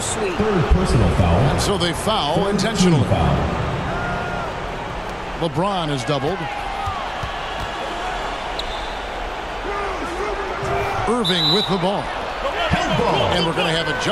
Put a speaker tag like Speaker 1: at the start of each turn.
Speaker 1: so sweet.
Speaker 2: Third personal foul.
Speaker 3: And so they foul
Speaker 2: Third
Speaker 3: intentionally.
Speaker 2: foul.
Speaker 3: LeBron is doubled. Irving with the ball. And we're going to have a jump.